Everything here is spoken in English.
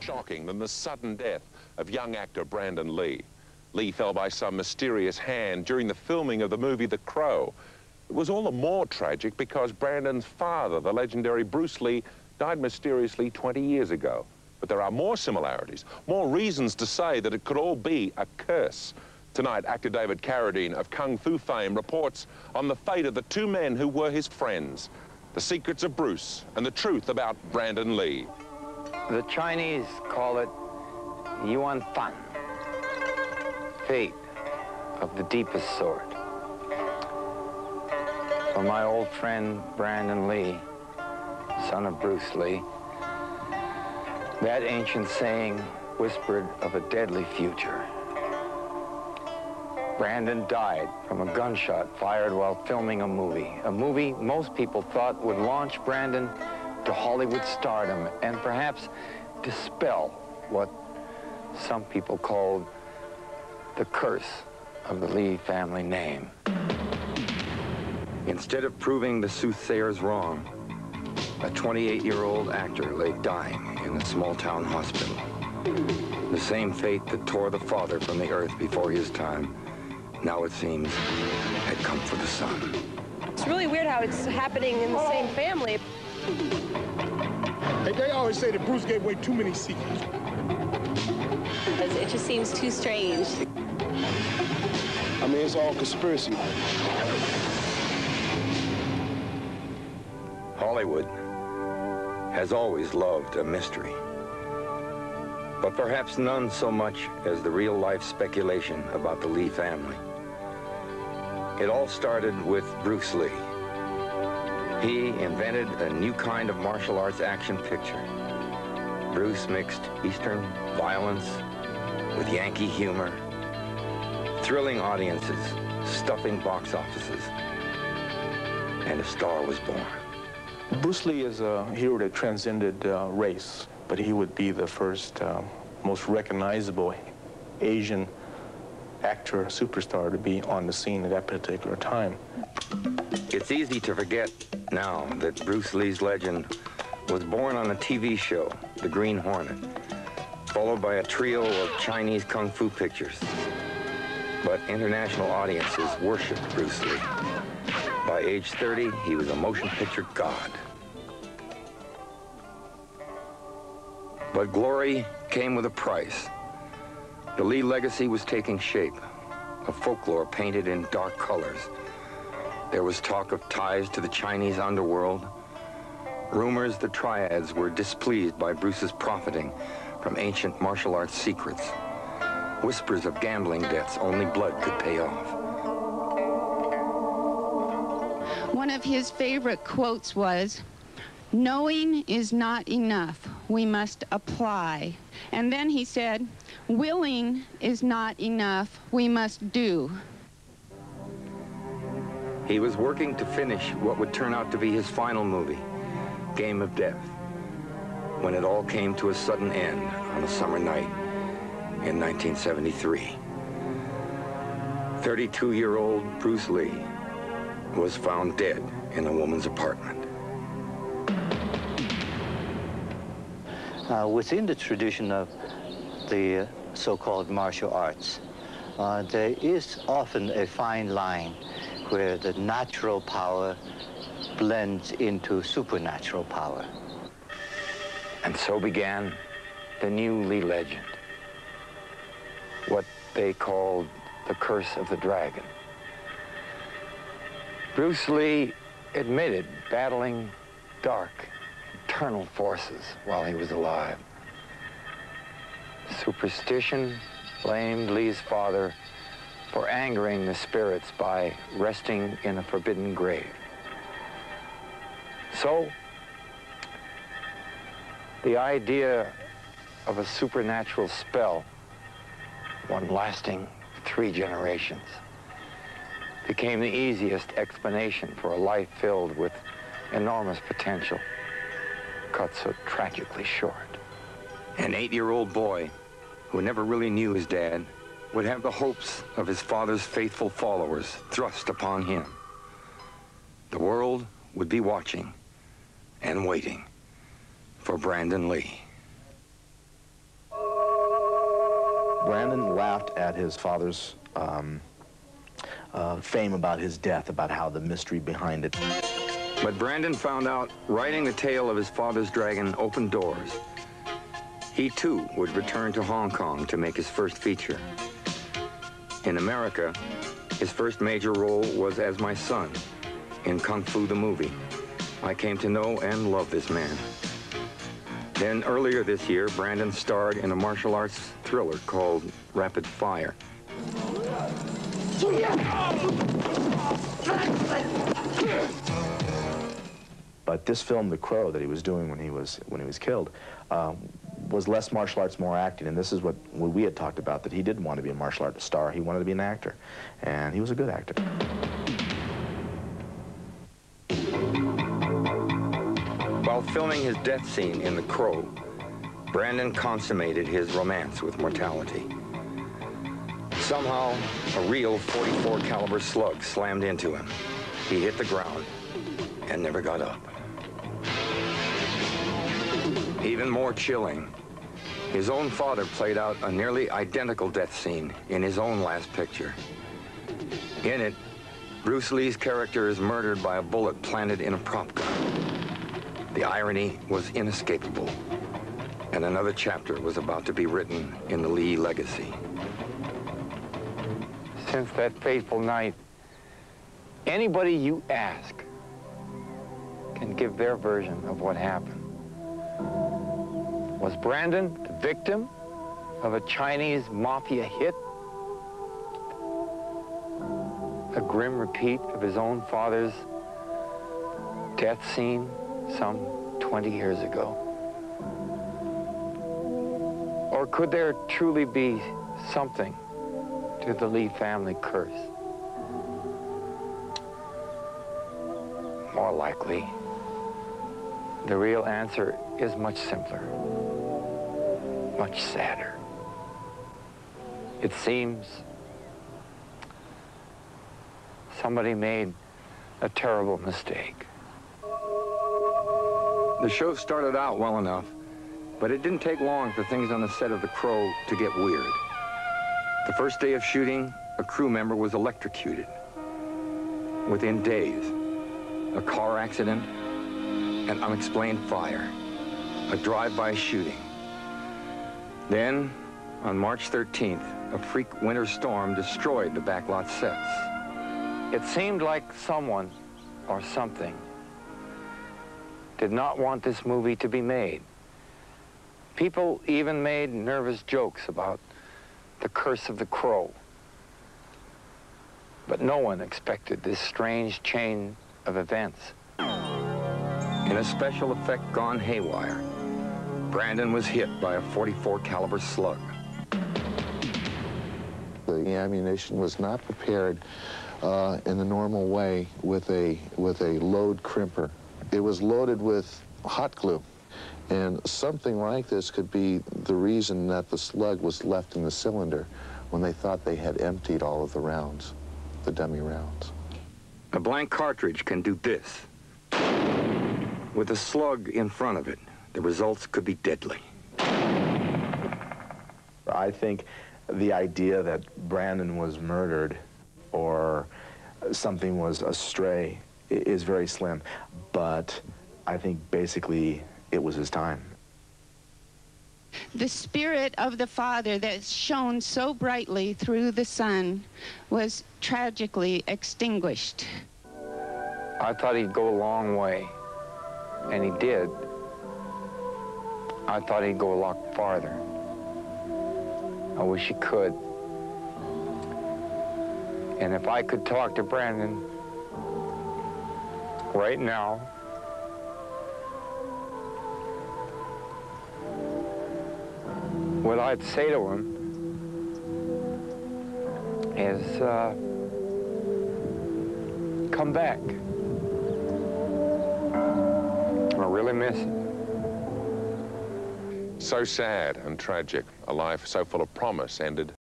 shocking than the sudden death of young actor Brandon Lee. Lee fell by some mysterious hand during the filming of the movie The Crow. It was all the more tragic because Brandon's father, the legendary Bruce Lee, died mysteriously 20 years ago. But there are more similarities, more reasons to say that it could all be a curse. Tonight, actor David Carradine of Kung Fu fame reports on the fate of the two men who were his friends, the secrets of Bruce, and the truth about Brandon Lee. The Chinese call it Yuan Fan, fate of the deepest sort. For my old friend Brandon Lee, son of Bruce Lee, that ancient saying whispered of a deadly future. Brandon died from a gunshot fired while filming a movie. A movie most people thought would launch Brandon to Hollywood stardom and perhaps dispel what some people called the curse of the Lee family name. Instead of proving the soothsayers wrong, a 28-year-old actor lay dying in a small-town hospital. The same fate that tore the father from the earth before his time, now it seems, had come for the son. It's really weird how it's happening in the same family. Hey, they always say that Bruce gave away too many secrets. It just seems too strange. I mean, it's all conspiracy. Hollywood has always loved a mystery. But perhaps none so much as the real-life speculation about the Lee family. It all started with Bruce Lee. He invented a new kind of martial arts action picture. Bruce mixed Eastern violence with Yankee humor, thrilling audiences, stuffing box offices, and a star was born. Bruce Lee is a hero that transcended uh, race, but he would be the first, uh, most recognizable Asian actor, superstar to be on the scene at that particular time. It's easy to forget now that Bruce Lee's legend was born on a TV show, The Green Hornet, followed by a trio of Chinese kung fu pictures. But international audiences worshiped Bruce Lee. By age 30, he was a motion picture god. But glory came with a price. The Lee legacy was taking shape, a folklore painted in dark colors. There was talk of ties to the Chinese underworld, rumors the triads were displeased by Bruce's profiting from ancient martial arts secrets, whispers of gambling debts only blood could pay off. One of his favorite quotes was, knowing is not enough. We must apply. And then he said, willing is not enough. We must do. He was working to finish what would turn out to be his final movie, Game of Death, when it all came to a sudden end on a summer night in 1973. 32-year-old Bruce Lee was found dead in a woman's apartment. Uh, within the tradition of the so-called martial arts, uh, there is often a fine line where the natural power blends into supernatural power. And so began the new Lee legend, what they called the Curse of the Dragon. Bruce Lee admitted battling dark, eternal forces while he was alive. Superstition blamed Lee's father for angering the spirits by resting in a forbidden grave. So, the idea of a supernatural spell, one lasting three generations, became the easiest explanation for a life filled with enormous potential, cut so tragically short. An eight-year-old boy who never really knew his dad would have the hopes of his father's faithful followers thrust upon him. The world would be watching and waiting for Brandon Lee. Brandon laughed at his father's um, uh, fame about his death, about how the mystery behind it. But Brandon found out writing the tale of his father's dragon opened doors. He too would return to Hong Kong to make his first feature. In America, his first major role was as my son in Kung Fu the movie. I came to know and love this man. Then earlier this year, Brandon starred in a martial arts thriller called Rapid Fire. But this film, The Crow, that he was doing when he was when he was killed, uh, was less martial arts, more acting. And this is what, we had talked about, that he didn't want to be a martial arts star. He wanted to be an actor. And he was a good actor. While filming his death scene in The Crow, Brandon consummated his romance with mortality. Somehow, a real 44 caliber slug slammed into him. He hit the ground and never got up. Even more chilling, his own father played out a nearly identical death scene in his own last picture. In it, Bruce Lee's character is murdered by a bullet planted in a prop gun. The irony was inescapable, and another chapter was about to be written in the Lee legacy. Since that fateful night, anybody you ask can give their version of what happened. Was Brandon the victim of a Chinese mafia hit? A grim repeat of his own father's death scene some 20 years ago? Or could there truly be something to the Lee family curse? More likely, the real answer is much simpler, much sadder. It seems somebody made a terrible mistake. The show started out well enough, but it didn't take long for things on the set of The Crow to get weird. The first day of shooting, a crew member was electrocuted. Within days, a car accident, an unexplained fire, a drive-by shooting. Then, on March 13th, a freak winter storm destroyed the backlot sets. It seemed like someone or something did not want this movie to be made. People even made nervous jokes about the curse of the crow. But no one expected this strange chain of events. In a special effect gone haywire, Brandon was hit by a 44 caliber slug. The ammunition was not prepared uh, in the normal way with a with a load crimper. It was loaded with hot glue. And something like this could be the reason that the slug was left in the cylinder when they thought they had emptied all of the rounds, the dummy rounds. A blank cartridge can do this. With a slug in front of it, the results could be deadly. I think the idea that Brandon was murdered or something was astray is very slim. But I think basically it was his time. The spirit of the father that shone so brightly through the son was tragically extinguished. I thought he'd go a long way, and he did. I thought he'd go a lot farther. I wish he could. And if I could talk to Brandon right now, what I'd say to him is, uh, come back. Really miss it. So sad and tragic, a life so full of promise ended